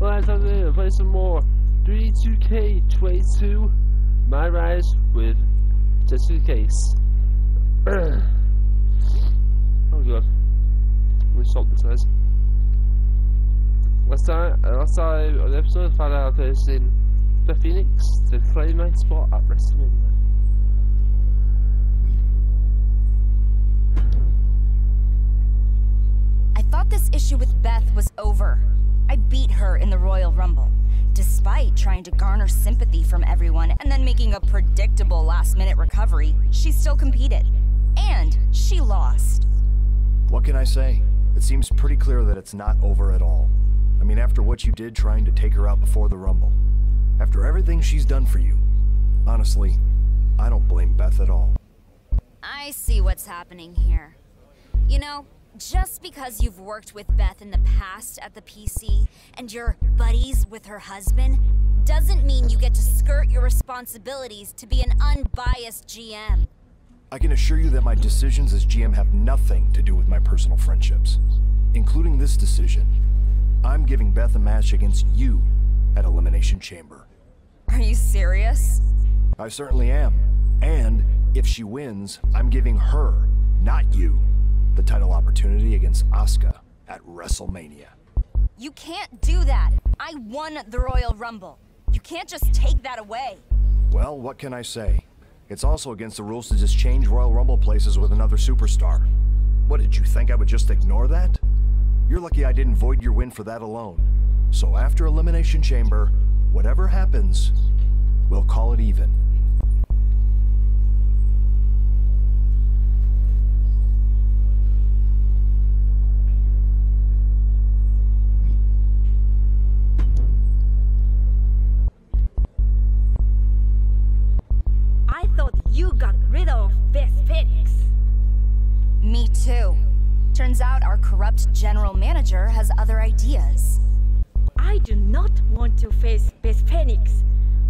Well, time to play some more 3-2K22 My Rise with Just in Case. oh god. We solved this guys. Last time, uh, last time on the episode I found out I in the Phoenix to claim my spot at WrestleMania. I thought this issue with Beth was over. I beat her in the Royal Rumble, despite trying to garner sympathy from everyone and then making a predictable last-minute recovery, she still competed. And she lost. What can I say? It seems pretty clear that it's not over at all. I mean, after what you did trying to take her out before the Rumble. After everything she's done for you. Honestly, I don't blame Beth at all. I see what's happening here. You know, just because you've worked with Beth in the past at the PC and you're buddies with her husband doesn't mean you get to skirt your responsibilities to be an unbiased GM. I can assure you that my decisions as GM have nothing to do with my personal friendships, including this decision. I'm giving Beth a match against you at Elimination Chamber. Are you serious? I certainly am. And if she wins, I'm giving her, not you, the title opportunity against Asuka at WrestleMania. You can't do that. I won the Royal Rumble. You can't just take that away. Well, what can I say? It's also against the rules to just change Royal Rumble places with another superstar. What, did you think I would just ignore that? You're lucky I didn't void your win for that alone. So after Elimination Chamber, whatever happens, we'll call it even. Corrupt general manager has other ideas. I do not want to face Beth Phoenix.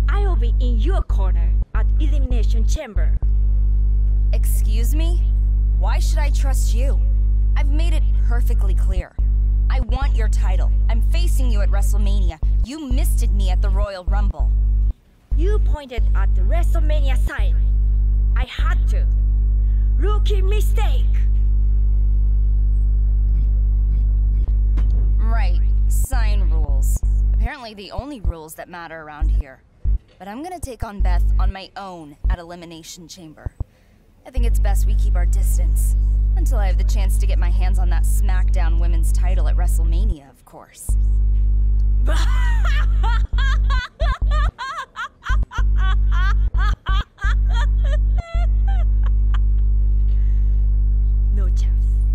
I will be in your corner at Elimination Chamber. Excuse me? Why should I trust you? I've made it perfectly clear. I want your title. I'm facing you at WrestleMania. You misted me at the Royal Rumble. You pointed at the WrestleMania sign. I had to. Rookie mistake. Right, sign rules. Apparently the only rules that matter around here. But I'm gonna take on Beth on my own at Elimination Chamber. I think it's best we keep our distance. Until I have the chance to get my hands on that SmackDown Women's title at WrestleMania, of course. no chance.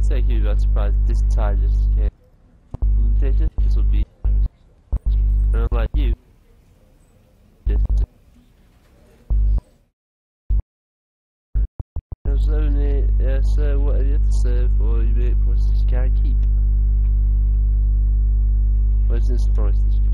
It'll take you by surprise this time just can't. This will be. Unlike you. Just. There's only uh, so what you have to serve or you make promises you can't keep. Where's this promises?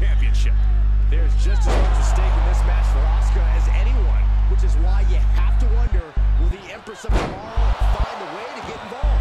Championship. There's just as much at stake in this match for Asuka as anyone, which is why you have to wonder, will the Empress of Tomorrow find a way to get involved?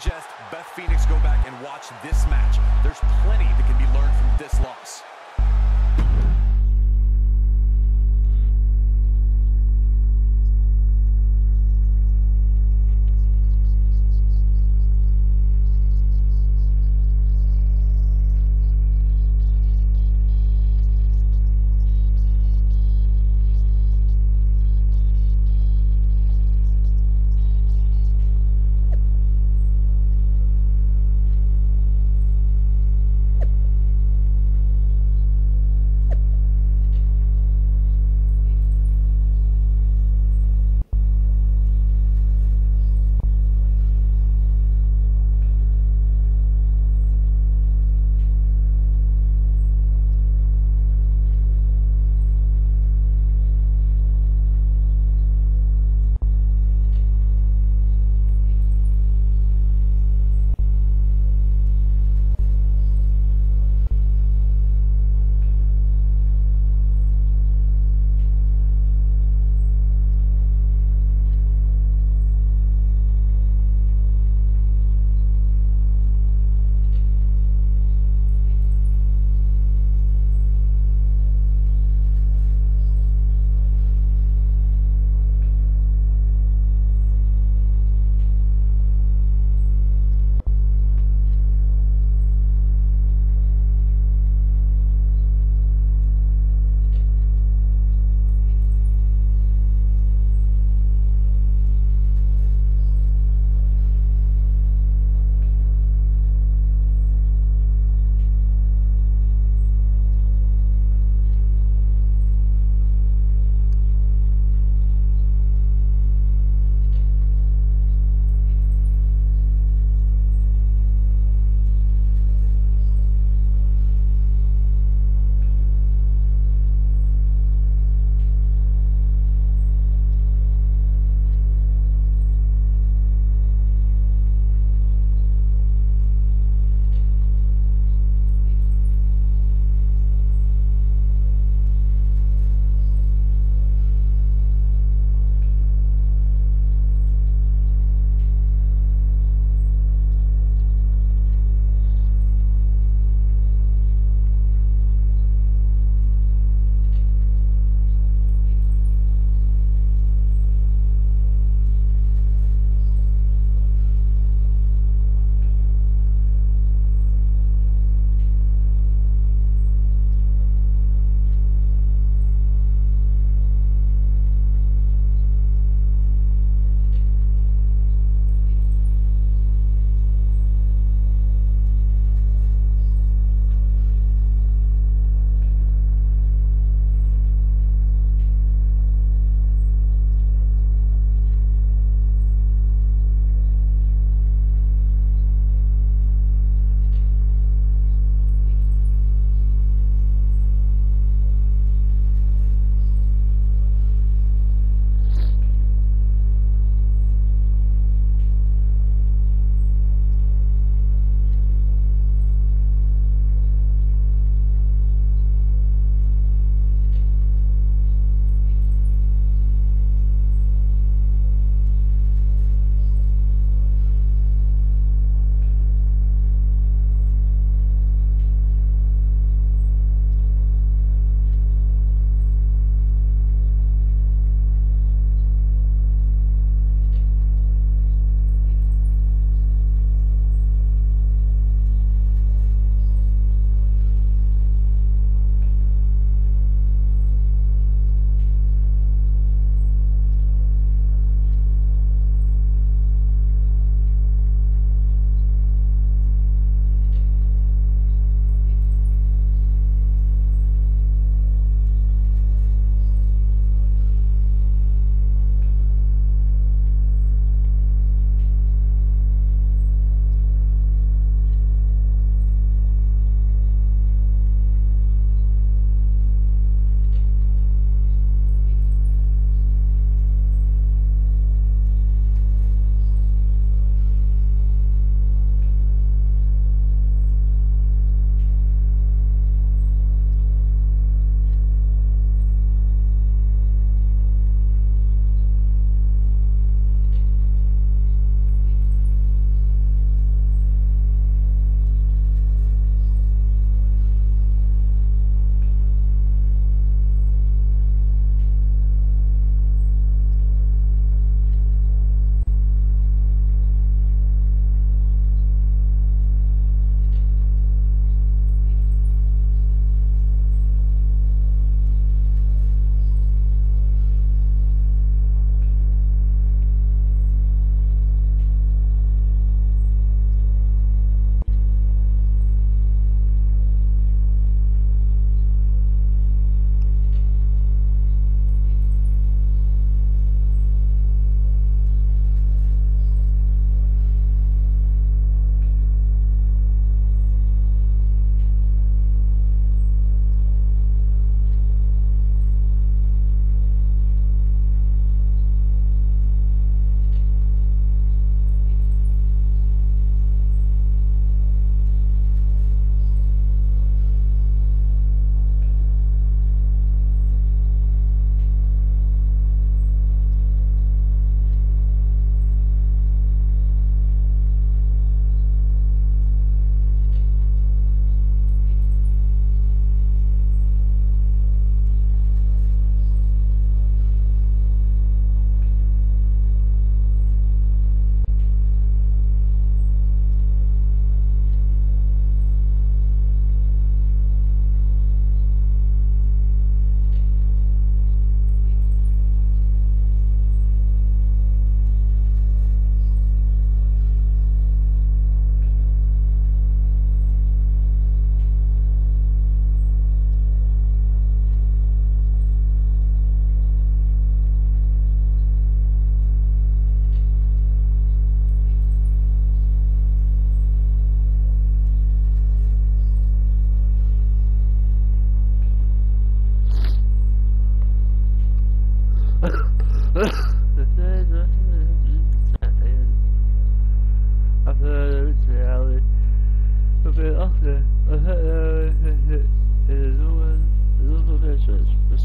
suggest Beth Phoenix go back and watch this match. There's plenty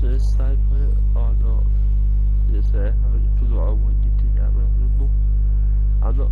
to This side or oh, not? Is say I wanted to get my I'm not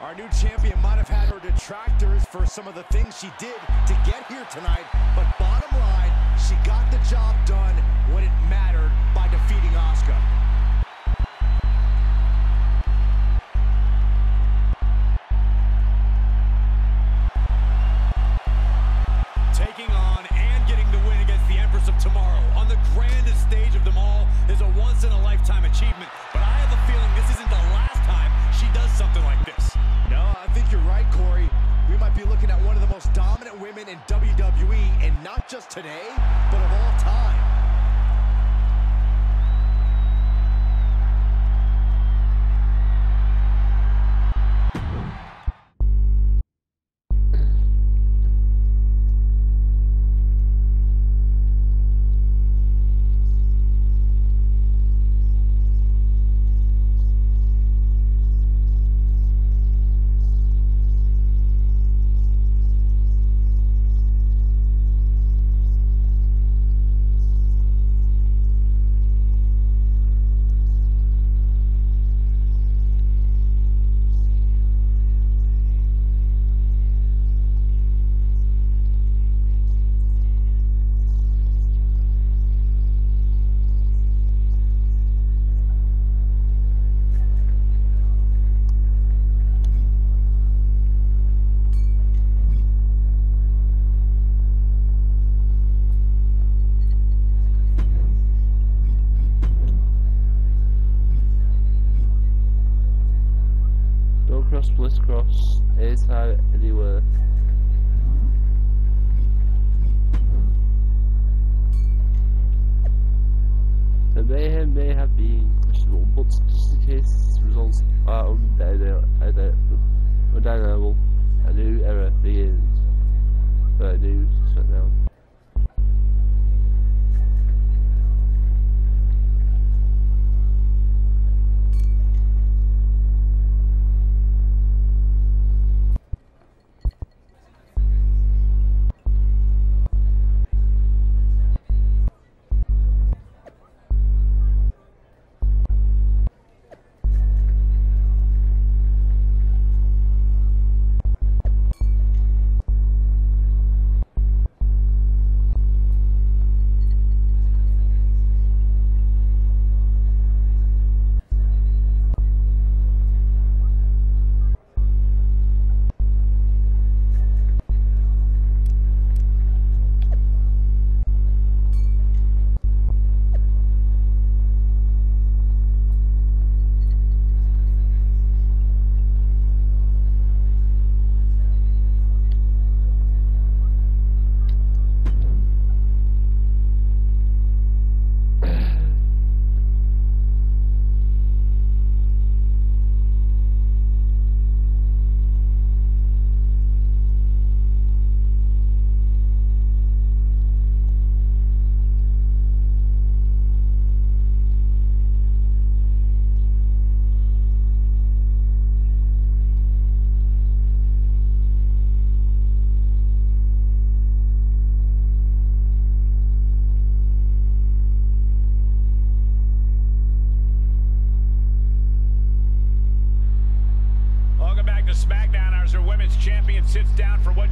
Our new champion might have had her detractors for some of the things she did to get here tonight, but bottom line, she got the job done when it mattered by defeating Oscar. No cross, bliss cross, anytime, anywhere. The mayhem may have been questionable, but just in case results are undeniable, a new era begins. For a new shutdown.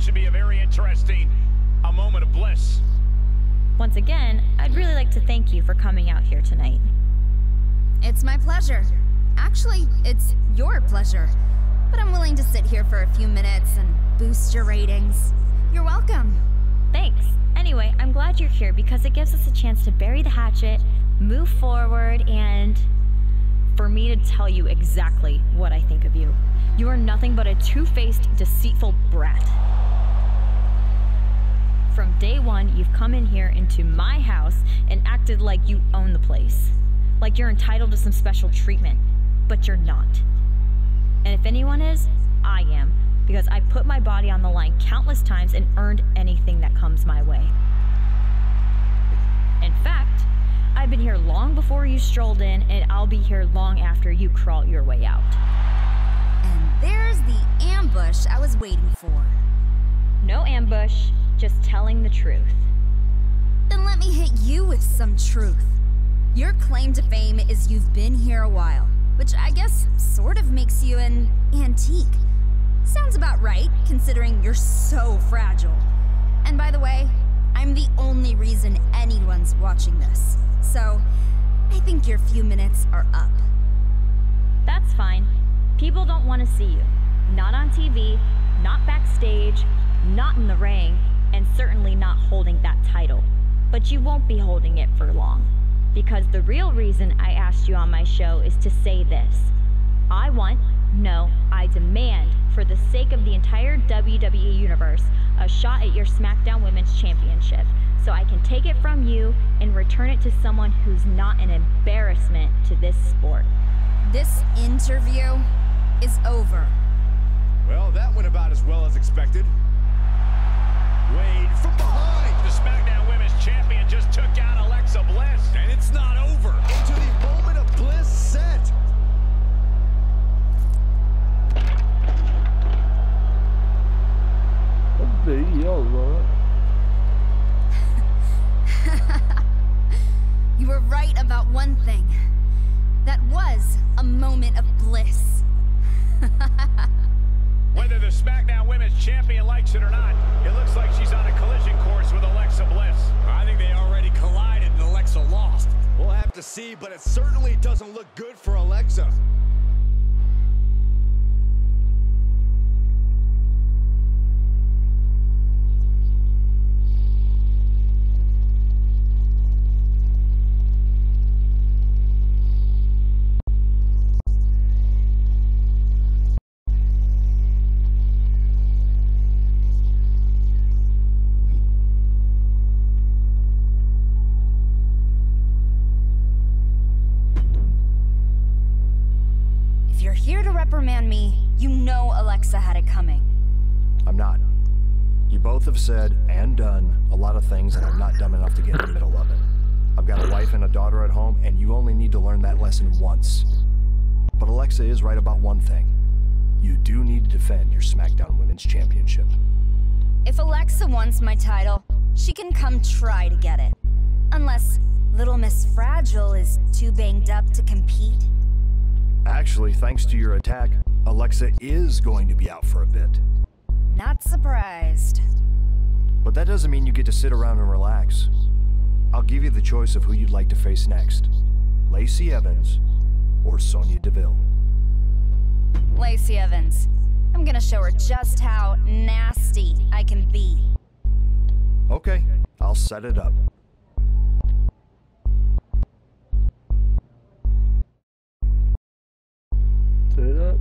Should be a very interesting a moment of bliss. Once again, I'd really like to thank you for coming out here tonight. It's my pleasure. Actually, it's your pleasure. But I'm willing to sit here for a few minutes and boost your ratings. You're welcome. Thanks. Anyway, I'm glad you're here because it gives us a chance to bury the hatchet, move forward, and for me to tell you exactly what I think of you. You are nothing but a two faced, deceitful brat. From day one, you've come in here into my house and acted like you own the place. Like you're entitled to some special treatment. But you're not. And if anyone is, I am. Because I put my body on the line countless times and earned anything that comes my way. In fact, I've been here long before you strolled in, and I'll be here long after you crawl your way out. And there's the ambush I was waiting for. No ambush, just telling the truth. Then let me hit you with some truth. Your claim to fame is you've been here a while, which I guess sort of makes you an antique. Sounds about right, considering you're so fragile. And by the way, I'm the only reason anyone's watching this. So, I think your few minutes are up. That's fine. People don't want to see you. Not on TV, not backstage, not in the ring, and certainly not holding that title. But you won't be holding it for long. Because the real reason I asked you on my show is to say this I want, no, I demand, for the sake of the entire WWE Universe, a shot at your SmackDown Women's Championship. so I can take it from you and return it to someone who's not an embarrassment to this sport. This interview is over. Well, that went about as well as expected. Wade from behind. The SmackDown Women's Champion just took out Alexa Bliss. And it's not over. Into the moment of bliss set. What the hell. You were right about one thing. That was a moment of bliss. Whether the SmackDown Women's Champion likes it or not, it looks like she's on a collision course with Alexa Bliss. I think they already collided and Alexa lost. We'll have to see, but it certainly doesn't look good for Alexa. To me, you know Alexa had it coming. I'm not. You both have said and done a lot of things, and I'm not dumb enough to get in the middle of it. I've got a wife and a daughter at home, and you only need to learn that lesson once. But Alexa is right about one thing. You do need to defend your SmackDown Women's Championship. If Alexa wants my title, she can come try to get it. Unless Little Miss Fragile is too banged up to compete. Actually, thanks to your attack, Alexa is going to be out for a bit. Not surprised. But that doesn't mean you get to sit around and relax. I'll give you the choice of who you'd like to face next Lacey Evans or Sonya Deville. Lacey Evans. I'm gonna show her just how nasty I can be. Okay, I'll set it up. Say that?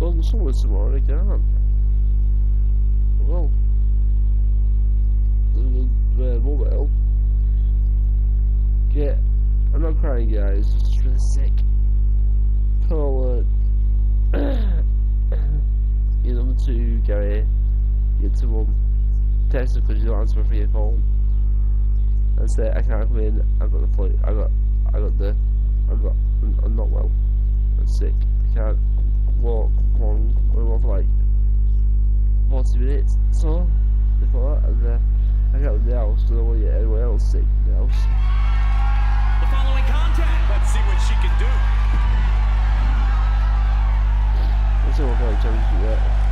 well, there's always tomorrow, I can't. Well. Uh, well. Get. I'm not crying, guys. Just really sick. Can't you number two, Gary. Get to mum. Text her because you don't answer for your phone. And say, I can't come in. I've got the flu. I got, I got the, I got, I'm, I'm not well. I'm sick. I can't walk on, on for like 40 minutes. So, before that, and uh, I got in the house because I want to get anyone else sick in the house. The following contact. Let's see what she can do. Let's see what kind of challenge you get.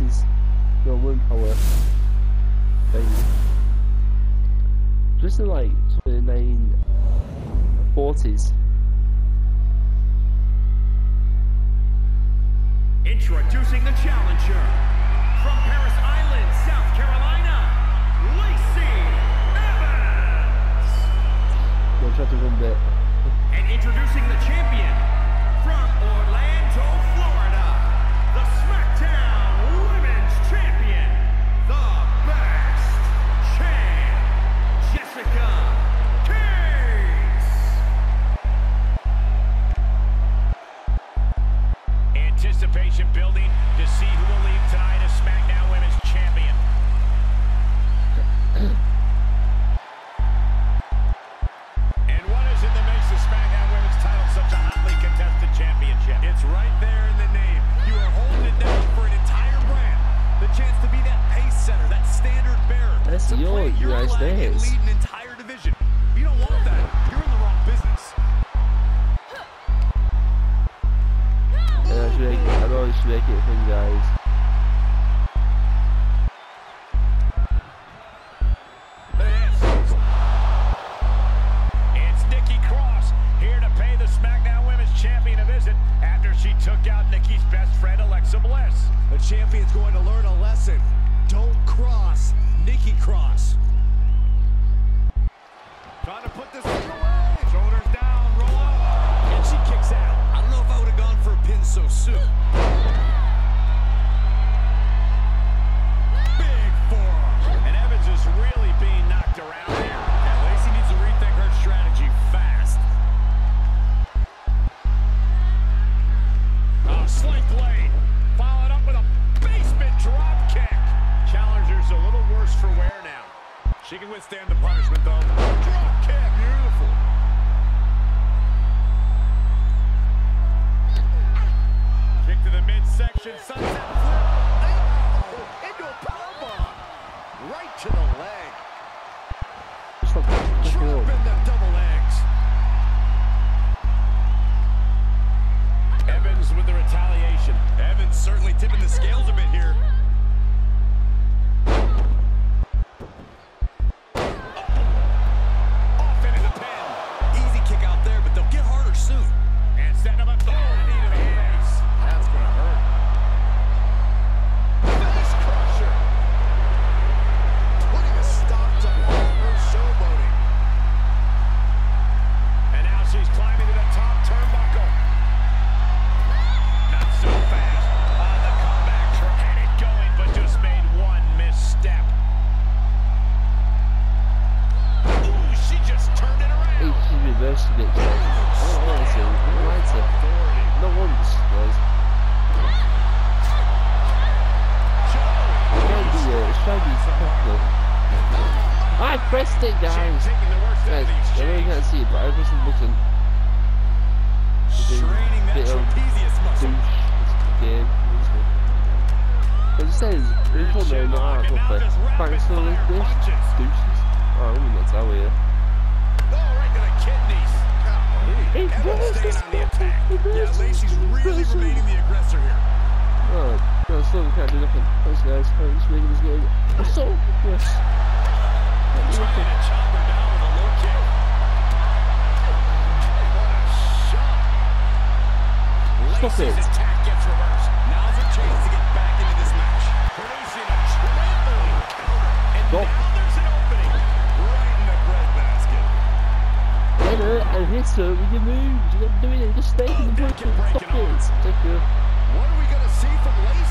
The 60s. No wind power. Thing. Just in like 29 40s. Introducing the challenger champion's going to learn a lesson. Don't cross Nikki Cross. Trying to put this away. Shoulders down, roll up. And she kicks out. I don't know if I would have gone for a pin so soon. stay down. Guys, you can't see it, but every single looking. Bit As game. But oh, it says, info no, not hard, to play. Thanks for this. dish. Douches. Oh, I'm not that way. are. Hey, where's this fucking Yeah, Lacey's really remaining the aggressor here. Oh, no, still can't do nothing. Thanks, guys. Thanks just making this game. I'm so, yes. Stop it. attack gets reversed. Now's a chance to get back into this match. I hit her with your move. Just stay in the pocket. Stop it. Take care. What are we gonna see from Lacey?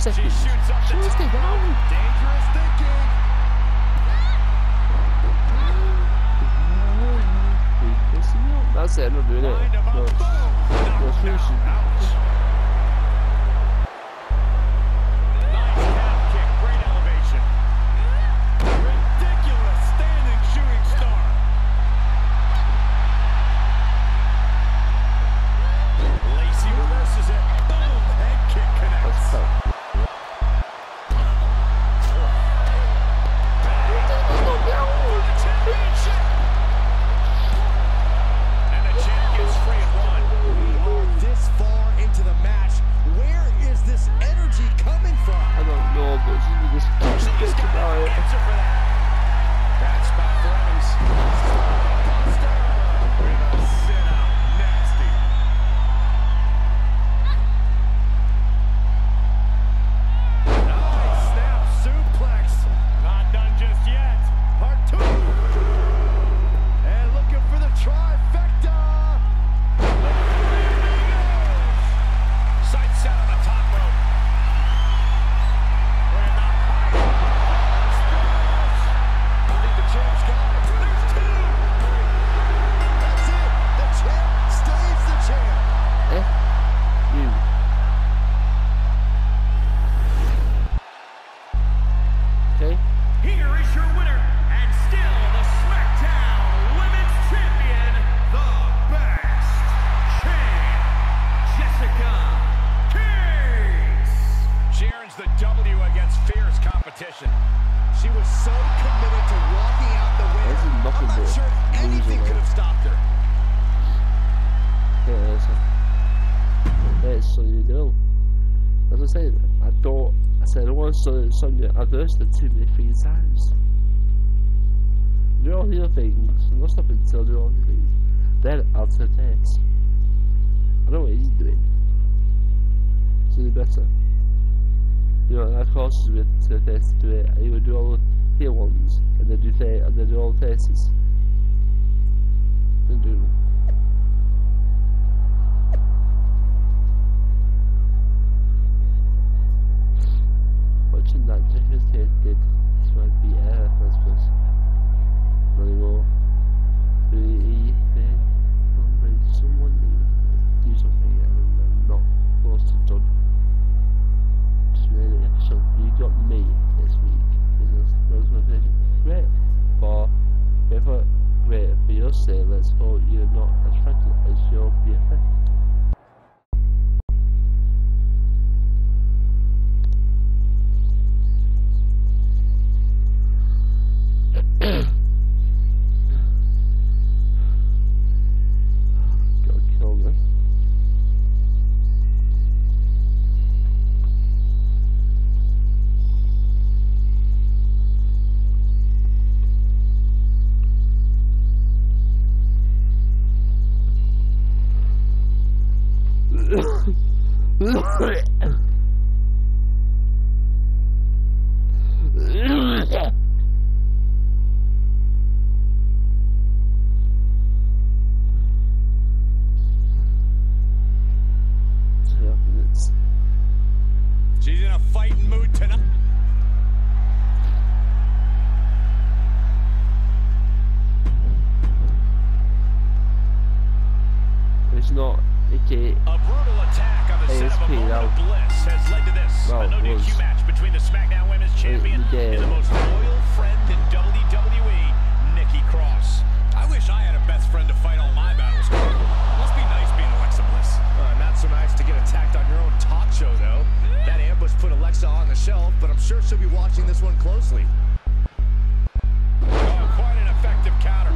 City. Said I want Sonya, Sonya. I've versed it too many three times. Do all the other things. I'm not stopping until do all the things. Then I'll turn this. I know what he's doing. To do better. You know, that causes me to face do it. He would do all the here ones and then do th and then do all the faces. Then do Watching that Jeffers did did so I'd be air. Not anymore. Really then someone do something and I'm not forced to done. Just made so you got me this week. That was my vision. Great for great for great for your sake, the shelf, but I'm sure she'll be watching this one closely. Oh, quite an effective counter.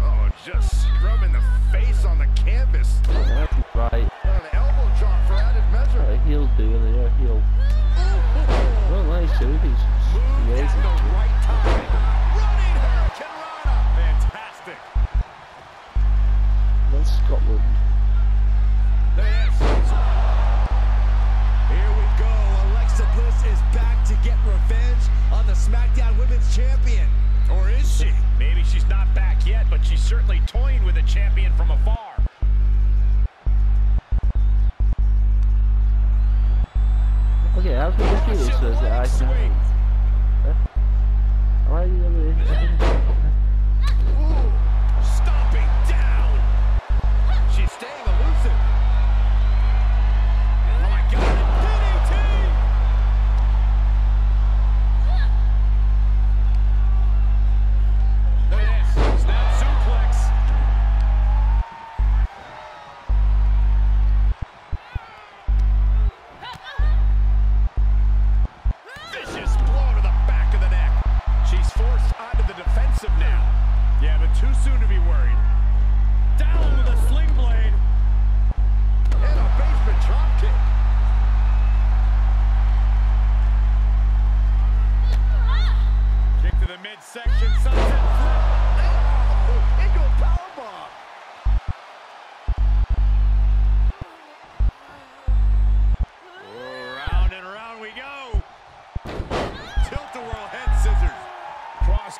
Oh, just scrubbing the face on the canvas. That's right. And an elbow drop for added measure. Uh, he'll do it, yeah, he'll. Well, nice, too. He's Moved amazing. at the right time. Running Hurricanrana. Fantastic. That's Scotland. The SmackDown Women's Champion. Or is she? Maybe she's not back yet, but she's certainly toying with a champion from afar. Okay, how can we do this so that I can. Huh? Why are you never. Ooh,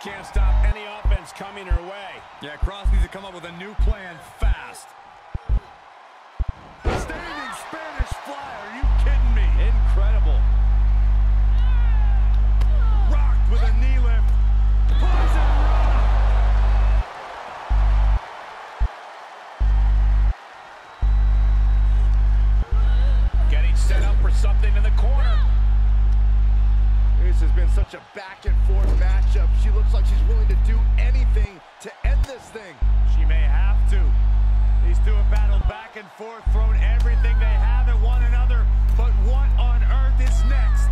Can't stop any offense coming her way. Yeah, Cross needs to come up with a new plan fast. Standing Spanish fly. Are you kidding me? Incredible. Rocked with a knee lift. Poison. Getting set up for something in the corner. This has been such a back and forth matchup. She looks like she's willing to do anything to end this thing. She may have to. These two have battled back and forth, thrown everything they have at one another. But what on earth is next?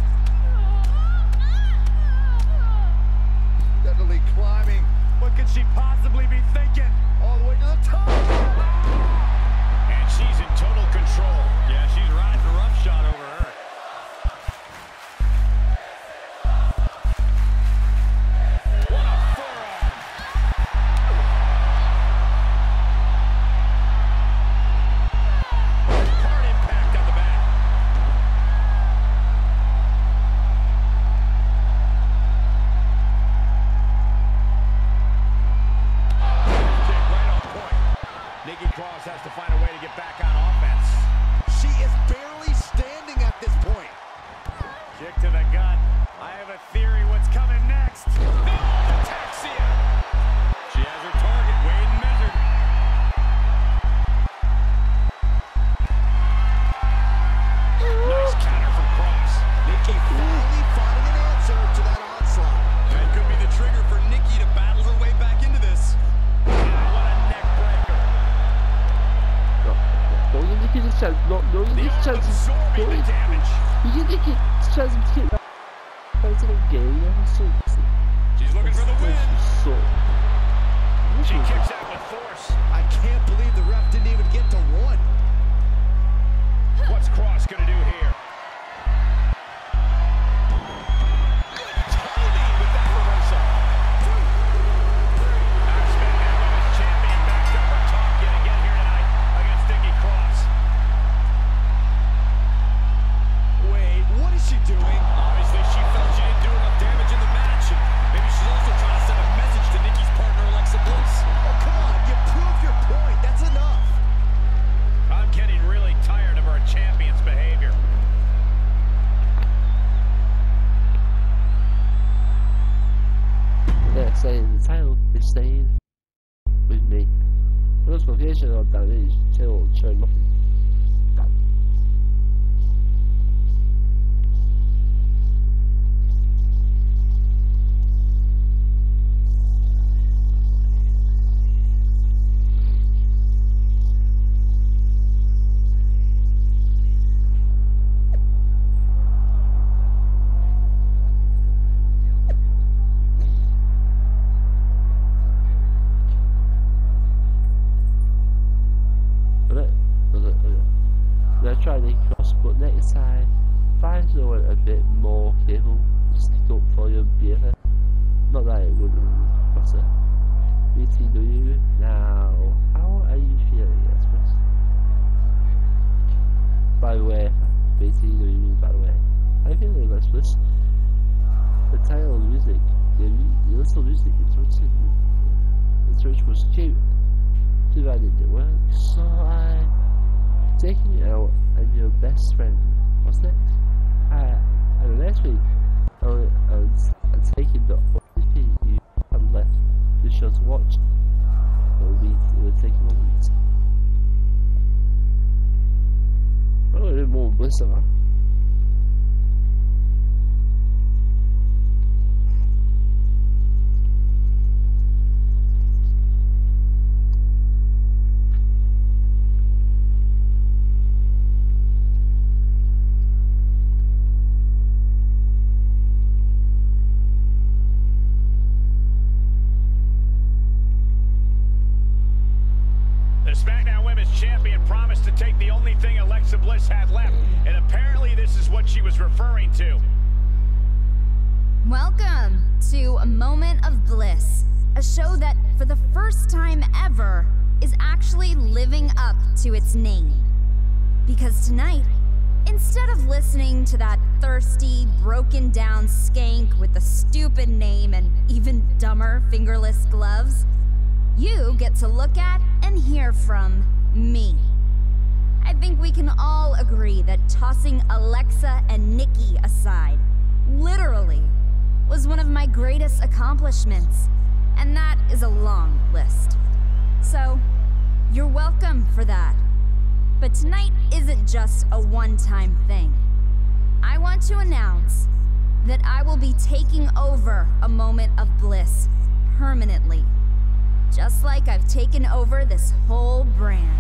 Steadily climbing. What could she possibly be thinking? All the way to the top. And she's in total control. Yeah, she's riding roughshod over. Give Nikki the chance. No, The Nikki the arm chance. absorbing Don't the give damage. you give Nikki the chance to get that. That's a game. That's. She's title of the music, the, mu- the little which was cute too it didn't work, so I taking you out and your best friend was next. I and next week I was, taking the only thing you had left the show to watch. It will be it will take oh, a moment. I don't even more bliss of show that, for the first time ever, is actually living up to its name. Because tonight, instead of listening to that thirsty, broken down skank with the stupid name and even dumber fingerless gloves, you get to look at and hear from me. I think we can all agree that tossing Alexa and Nikki aside, literally, was one of my greatest accomplishments. And that is a long list. So, you're welcome for that. But tonight isn't just a one time thing. I want to announce that I will be taking over a moment of bliss permanently. Just like I've taken over this whole brand.